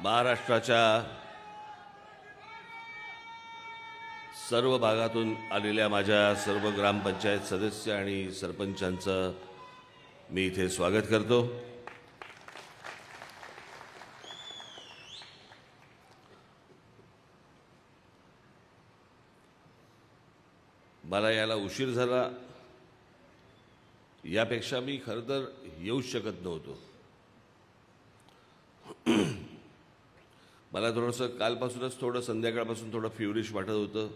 महाराष्ट्राच्या सर्व भागातून आलेल्या माझ्या सर्व ग्रामपंचायत सदस्य आणि सरपंचांचं मी इथे स्वागत करतो. मला याला उशीर झाला. यापेक्षा मी खरं तर येऊच शकत नव्हतो. मला थोडंसं कालपासूनच थोडं संध्याकाळपासून थोडं फ्युरिश वाटत होतं.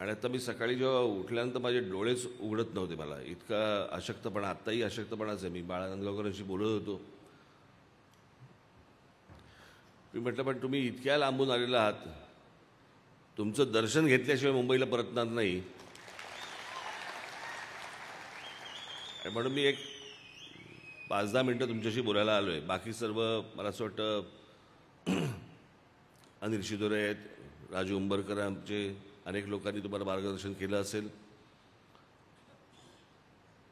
आणि आता मी सकाळी जेव्हा उठल्यानंतर माझे डोळेच उघडत नव्हते मला. इतका अशक्तपणा आत्ताही अशक्तपणाच आहे. मी बाळानंदगावकरांशी बोलत होतो. मी म्हटलं पण तुम्ही इतक्या लांबून आलेला आहात. तुमचं दर्शन घेतल्याशिवाय मुंबईला परतणार नाही. म्हणून मी एक पाच दहा मिनटं तुमच्याशी बोलायला आलो आहे बाकी सर्व मला असं वाटतं अनिल शिदोरे आहेत राजू उंबरकर आमचे अनेक लोकांनी तुम्हाला मार्गदर्शन केलं असेल.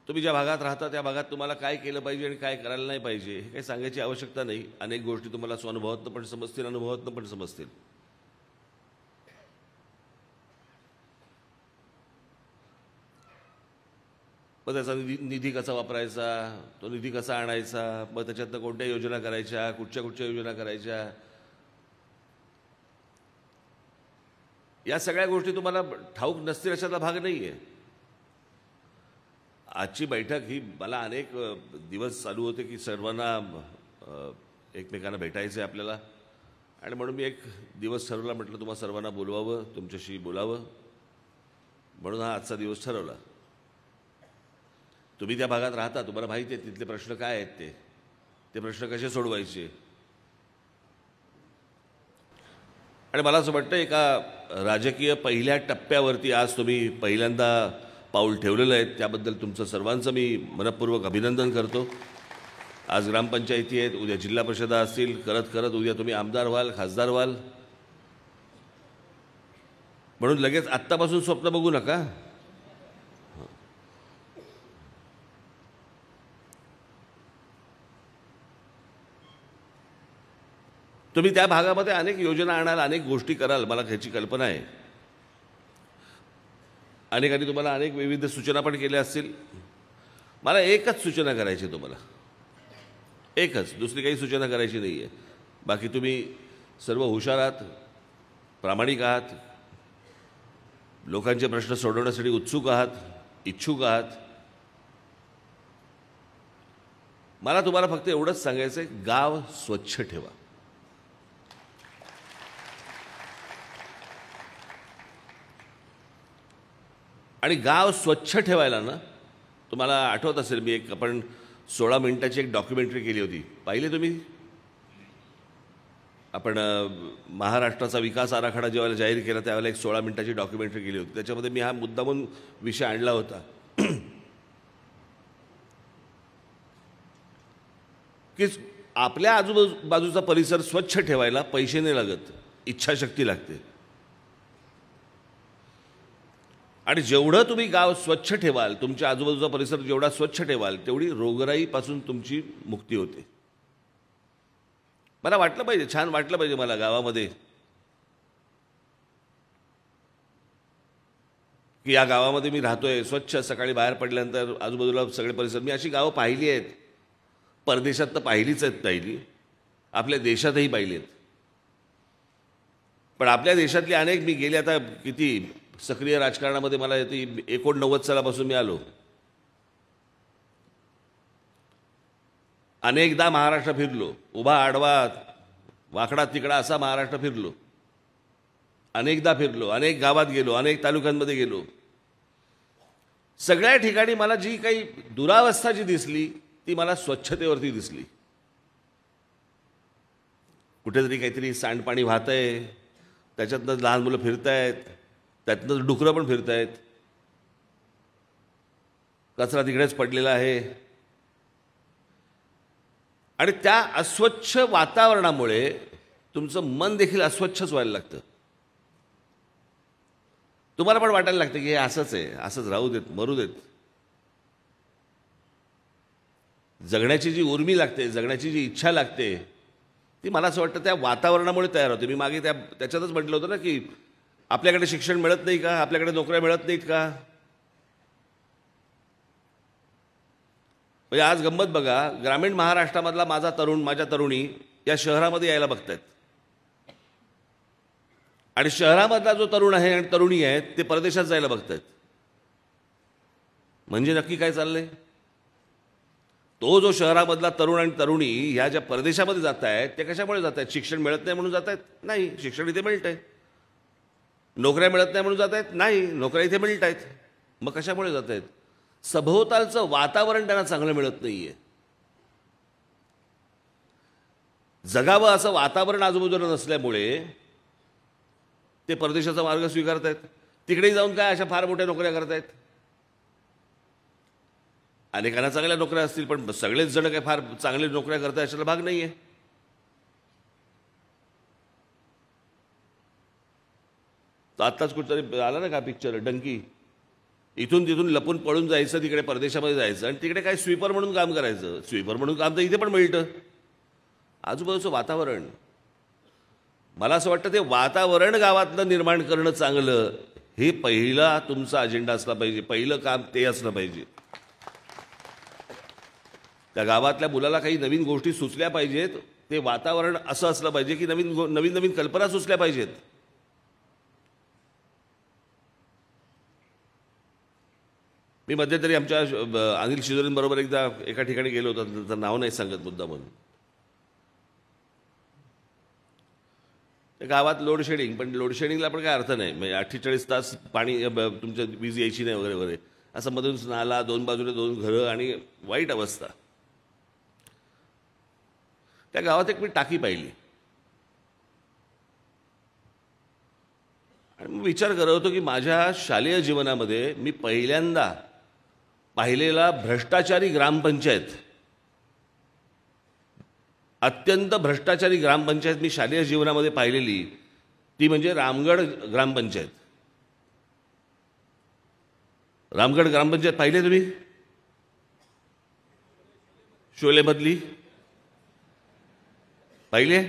तुम्ही ज्या भागात राहता त्या भागात तुम्हाला काय केलं पाहिजे आणि काय करायला नाही पाहिजे हे काही सांगायची आवश्यकता नाही. अनेक गोष्टी तुम्हाला स्वानुभवातनं पण समजतील अनुभवातनं पण समजतील. मग त्याचा निधी निधी कसा वापरायचा? तो निधी कसा आणायचा? मग त्याच्यातनं कोणत्या योजना करायच्या? कुठच्या कुठच्या योजना करायच्या? या सगळ्या गोष्टी तुम्हाला ठाऊक नसतील अशातला भाग नाही आहे आजची बैठक ही मला अनेक दिवस चालू होते की सर्वांना एकमेकांना भेटायचं आहे आपल्याला. आणि म्हणून मी एक दिवस ठरवला म्हटलं तुम्हाला सर्वांना बोलवावं तुमच्याशी बोलावं. म्हणून हा आजचा दिवस ठरवला. तुम्ही त्या भागात राहता तुम्हाला माहिती आहे तिथले प्रश्न काय आहेत ते. ते प्रश्न कसे सोडवायचे? आणि मला असं वाटतं एका राजकीय पहिल्या टप्प्यावरती आज तुम्ही पहिल्यांदा पाऊल ठेवलेलं आहे. त्याबद्दल तुमचं सर्वांचं मी मनपूर्वक अभिनंदन करतो. आज ग्रामपंचायती आहेत उद्या जिल्हा परिषदा असतील करत करत उद्या तुम्ही आमदार व्हाल खासदार व्हाल. म्हणून लगेच आत्तापासून स्वप्न बघू नका. तुम्ही त्या भागामध्ये अनेक योजना आणाल अनेक गोष्टी कराल मला ह्याची कल्पना आहे. अनेकांनी तुम्हाला अनेक विविध सूचना पण केल्या असतील. मला एकच सूचना करायची आहे तुम्हाला. एकच दुसरी काही सूचना करायची नाही आहे बाकी तुम्ही सर्व हुशार आहात प्रामाणिक आहात लोकांचे प्रश्न सोडवण्यासाठी उत्सुक आहात इच्छुक आहात. मला तुम्हाला फक्त एवढंच सांगायचं आहे गाव स्वच्छ ठेवा. आणि गाव स्वच्छ ठेवायला ना तुम्हाला आठवत असेल मी एक आपण सोळा मिनिटाची एक डॉक्युमेंटरी केली होती. पाहिले तुम्ही? आपण महाराष्ट्राचा विकास आराखडा जेव्हा जाहीर केला त्यावेळेला एक सोळा मिनिटाची डॉक्युमेंटरी केली होती. त्याच्यामध्ये मी हा मुद्दामून विषय आणला होता. की आपल्या आजूबाजू बाजूचा परिसर स्वच्छ ठेवायला पैसे नाही लागत इच्छाशक्ती लागते. आणि जेवढं तुम्ही गाव स्वच्छ ठेवाल तुमच्या आजूबाजूचा परिसर जेवढा स्वच्छ ठेवाल तेवढी रोगराईपासून तुमची मुक्ती होते. मला वाटलं पाहिजे छान वाटलं पाहिजे मला गावामध्ये. की या गावामध्ये मी राहतोय स्वच्छ सकाळी बाहेर पडल्यानंतर आजूबाजूला सगळे परिसर. मी अशी गावं पाहिली आहेत. परदेशात तर पाहिलीच आहेत पाहिली आपल्या देशातही पाहिली आहेत. पण आपल्या देशातली अनेक मी गेले आता किती सक्रिय राजकारणामध्ये मला ती एकोणनव्वद सालापासून मी आलो. अनेकदा महाराष्ट्र फिरलो. उभा आडवा वाकडा तिकडा असा महाराष्ट्र फिरलो. अनेकदा फिरलो. अनेक गावात गेलो. अनेक तालुक्यांमध्ये गेलो. सगळ्या ठिकाणी मला जी काही दुरावस्था जी दिसली ती मला स्वच्छतेवरती दिसली. कुठेतरी काहीतरी सांडपाणी वाहतंय. त्याच्यातनं लहान मुलं फिरतायत. त्यातनं डुकरं पण फिरतायत. कचरा तिकडेच पडलेला आहे. आणि त्या अस्वच्छ वातावरणामुळे तुमचं मन देखील अस्वच्छच व्हायला लागतं. तुम्हाला पण वाटायला लागतं की हे असंच आहे असंच राहू देत मरू देत. जगण्याची जी उर्मी लागते जगण्याची जी इच्छा लागते ती मला असं वाटतं त्या वातावरणामुळे तयार होते. मी मागे त्या त्याच्यातच म्हटलं होतं ना की आपल्याकडे शिक्षण मिळत नाही का? आपल्याकडे नोकऱ्या मिळत नाहीत का? म्हणजे आज गंमत बघा ग्रामीण महाराष्ट्रामधला माझा तरुण माझ्या तरुणी या शहरामध्ये यायला बघतायत. आणि शहरामधला जो तरुण आहे आणि तरुणी आहेत ते परदेशात जायला बघतायत. म्हणजे नक्की काय चाललंय? तो जो शहरामधला तरुण आणि तरुणी ह्या ज्या परदेशामध्ये जात आहेत ते कशामुळे जात आहेत शिक्षण मिळत नाही म्हणून जात आहेत नाही शिक्षण इथे मिळत आहे नोकऱ्या मिळत नाही म्हणून जात आहेत नाही नोकऱ्या इथे मिळत आहेत मग कशामुळे जात आहेत सभोवतालचं वातावरण त्यांना चांगलं मिळत नाही आहे जगावं असं वातावरण आजूबाजूला नसल्यामुळे ते परदेशाचा मार्ग स्वीकारत आहेत तिकडे जाऊन काय अशा फार मोठ्या नोकऱ्या करतायत? अनेकांना चांगल्या नोकऱ्या असतील पण सगळेच जण काय फार चांगले नोकऱ्या करतात अशाला भाग नाही आहे आत्ताच कुठतरी आला ना का पिक्चर डंकी. इथून तिथून लपून पळून जायचं तिकडे परदेशामध्ये जायचं आणि तिकडे काय स्वीपर म्हणून काम करायचं. स्वीपर म्हणून काम तर इथे पण मिळतं. आजूबाजूचं वातावरण. मला असं वाटतं ते वातावरण गावातलं निर्माण करणं चांगलं. हे पहिला तुमचा अजेंडा असला पाहिजे. पहिलं काम ते असलं पाहिजे. त्या गावातल्या मुलाला काही नवीन गोष्टी सुचल्या पाहिजेत. ते वातावरण असं असलं पाहिजे की नवीन गो- नवीन नवीन कल्पना सुचल्या पाहिजेत. मी मध्यंतरी आमच्या अनिल शिजोरींबरोबर एकदा एका ठिकाणी गेलो होतो त्यांचं नाव नाही सांगत मुद्दा म्हणून त्या गावात लोडशेडिंग पण लोडशेडिंगला पण काय अर्थ नाही. म्हणजे अठ्ठेचाळीस तास पाणी तुमच्या वीज यायची नाही वगैरे वगैरे. असं मधून नाला दोन बाजूने दोन घरं आणि वाईट अवस्था. त्या गावात एक मी टाकी पाहिली. आणि मग विचार करत होतो की माझ्या शालेय जीवनामध्ये मी पहिल्यांदा पाहिलेला भ्रष्टाचारी ग्रामपंचायत. अत्यंत भ्रष्टाचारी ग्रामपंचायत मी शालेय जीवनामध्ये पाहिलेली ती म्हणजे रामगड ग्रामपंचायत. रामगड ग्रामपंचायत पाहिले तुम्ही? शोलेमधली. पाहिले?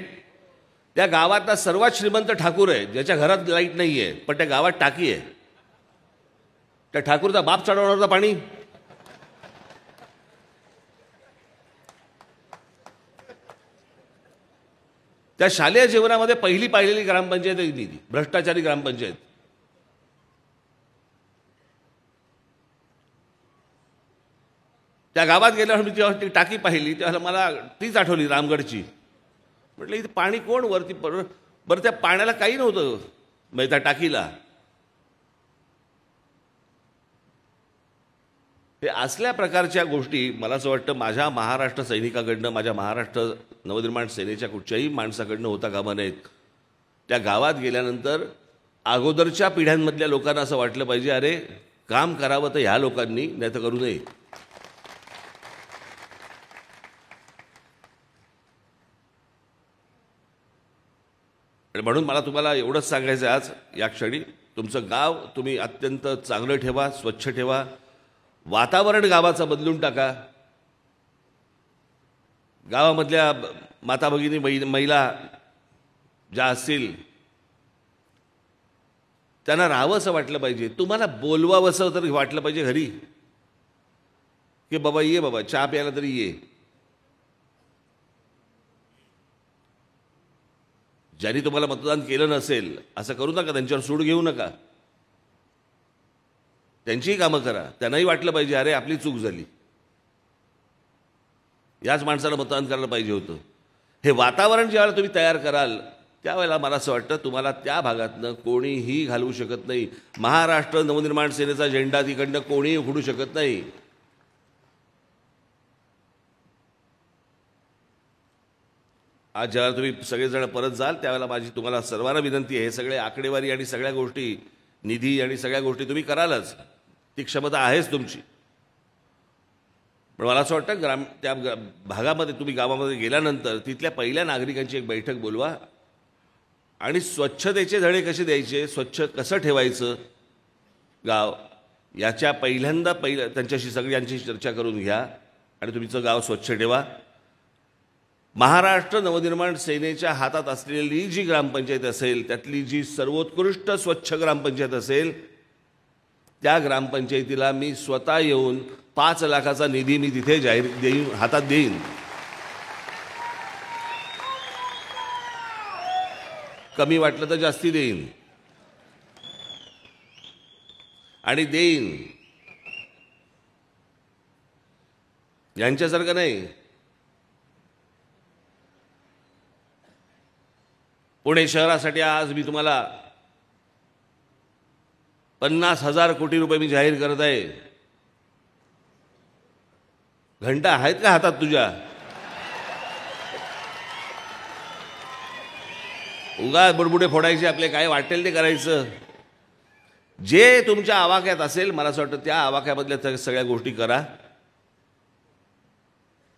त्या गावातला सर्वात श्रीमंत ठाकूर आहे ज्याच्या घरात लाइट नाही आहे पण त्या गावात टाकी आहे. त्या ठाकूरचा बाप चढवणार होता पाणी. त्या शालेय जीवनामध्ये पहिली पाहिलेली ग्रामपंचायत दिली भ्रष्टाचारी ग्रामपंचायत. त्या गावात गेल्यावर मी तेव्हा ती टाकी पाहिली तेव्हा मला तीच आठवली रामगडची. म्हटलं इथे पाणी कोण वरती पर बरं त्या पाण्याला काही नव्हतं म्हणजे त्या टाकीला. हे असल्या प्रकारच्या गोष्टी मला असं वाटतं माझ्या महाराष्ट्र सैनिकाकडनं माझ्या महाराष्ट्र नवनिर्माण सेनेच्या कुठच्याही माणसाकडनं होता कामा नयेत त्या गावात गेल्यानंतर अगोदरच्या पिढ्यांमधल्या लोकांना असं वाटलं पाहिजे अरे काम करावं तर ह्या लोकांनी नाही तर करू नये. आणि म्हणून मला तुम्हाला एवढंच सांगायचं आहे आज या क्षणी तुमचं गाव तुम्ही अत्यंत चांगलं ठेवा स्वच्छ ठेवा. वातावरण गावाचं बदलून टाका. गावामधल्या माता भगिनी मै महिला ज्या असतील त्यांना राहावंसं वाटलं पाहिजे. तुम्हाला बोलवावंसं तर वाटलं पाहिजे घरी. की बाबा ये बाबा चहा प्यायला तरी ये. ज्यांनी तुम्हाला मतदान केलं नसेल असं करू नका त्यांच्यावर सूड घेऊ नका. त्यांचीही कामं करा. त्यांनाही वाटलं पाहिजे अरे आपली चूक झाली. याच माणसाला मतदान करायला पाहिजे होतं. हे वातावरण ज्यावेळेला तुम्ही तयार कराल त्यावेळेला मला असं वाटतं तुम्हाला त्या भागातनं कोणीही घालवू शकत नाही. महाराष्ट्र नवनिर्माण सेनेचा झेंडा तिकडनं कोणीही उघडू शकत नाही. आज ज्यावेळेला तुम्ही सगळेजण परत जाल त्यावेळेला माझी तुम्हाला सर्वांना विनंती आहे. हे सगळे आकडेवारी आणि सगळ्या गोष्टी निधी आणि सगळ्या गोष्टी तुम्ही करालच. ती क्षमता आहेच तुमची. पण मला असं वाटतं ग्राम त्या भागामध्ये तुम्ही गावामध्ये गेल्यानंतर तिथल्या पहिल्या नागरिकांची एक बैठक बोलवा आणि स्वच्छतेचे धडे कसे द्यायचे स्वच्छ कसं ठेवायचं गाव याच्या पहिल्यांदा पहिल्या त्यांच्याशी सगळ्यांची चर्चा करून घ्या आणि तुमचं गाव स्वच्छ ठेवा. महाराष्ट्र नवनिर्माण सेनेच्या हातात असलेली जी ग्रामपंचायत असेल त्यातली जी सर्वोत्कृष्ट स्वच्छ ग्रामपंचायत असेल त्या ग्रामपंचायतीला मी स्वतः येऊन पाच लाखाचा निधी मी तिथे जाहीर देईन हातात देईन. कमी वाटलं तर जास्ती देईन. आणि देईन. यांच्यासारखं नाही. पुणे शहरासाठी आज मी तुम्हाला पन्नास हजार कोटी रुपये मी जाहीर करत आहे. घंटा आहेत का हातात तुझ्या? उगा बुडबुडे फोडायचे आपले काय वाटेल ते करायचं. जे तुमच्या आवाक्यात असेल मला असं वाटतं त्या आवाक्यामधल्या सगळ्या गोष्टी करा.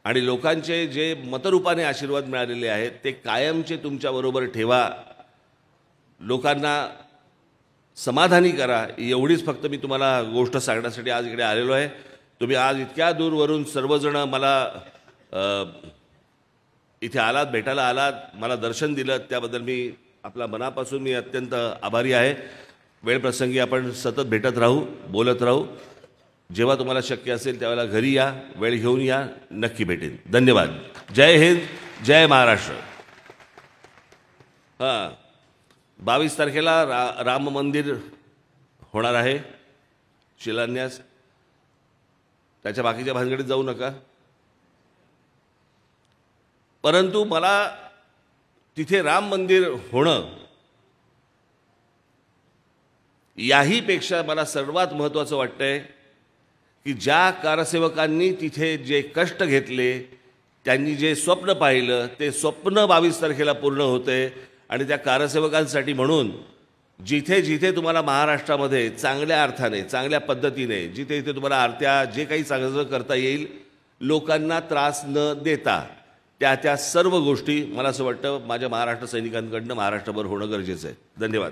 आणि लोकांचे जे मतरूपाने आशीर्वाद मिळालेले आहेत ते कायमचे तुमच्याबरोबर ठेवा. लोकांना समाधानी करा. एवढीच फक्त मी तुम्हाला गोष्ट सांगण्यासाठी आज इकडे आलेलो आहे. तुम्ही आज इतक्या दूरवरून सर्वजण मला इथे आलात भेटायला आलात मला दर्शन दिलं त्याबद्दल मी आपला मनापासून मी अत्यंत आभारी आहे. वेळप्रसंगी आपण सतत भेटत राहू बोलत राहू. जेव्हा तुम्हाला शक्य असेल त्यावेळेला घरी या वेळ घेऊन या नक्की भेटेन. धन्यवाद. जय हिंद जय महाराष्ट्र. हां. बावीस तारखेला रा राम मंदिर होणार आहे शिलान्यास. त्याच्या बाकीच्या भानगडीत जाऊ नका. परंतु मला तिथे राम मंदिर होणं याहीपेक्षा मला सर्वात महत्त्वाचं वाटतंय की ज्या कारसेवकांनी तिथे जे कष्ट घेतले त्यांनी जे स्वप्न पाहिलं ते स्वप्न बावीस तारखेला पूर्ण होते. आणि त्या कारसेवकांसाठी म्हणून जिथे जिथे तुम्हाला महाराष्ट्रामध्ये चांगल्या अर्थाने चांगल्या पद्धतीने जिथे जिथे तुम्हाला आरत्या जे काही चांगलं करता येईल लोकांना त्रास न देता त्या त्या सर्व गोष्टी मला असं वाटतं माझ्या महाराष्ट्र सैनिकांकडनं महाराष्ट्रभर होणं गरजेचं आहे. धन्यवाद.